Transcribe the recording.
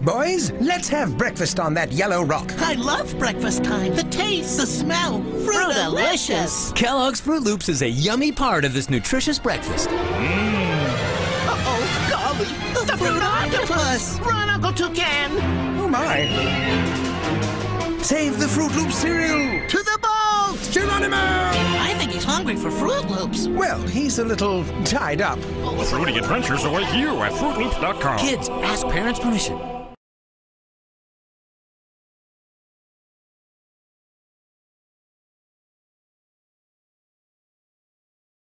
Boys, let's have breakfast on that yellow rock. I love breakfast time. The taste, the smell, fruit delicious. Kellogg's Froot Loops is a yummy part of this nutritious breakfast. Mm. Uh-oh, golly. The, fruit octopus. Run, Uncle Toucan. Oh my. Save the Froot Loop cereal. To the boat. Geronimo! I think he's hungry for Froot Loops. Well, he's a little tied up. The fruity adventures await you at FrootLoops.com. Kids, ask parents' permission.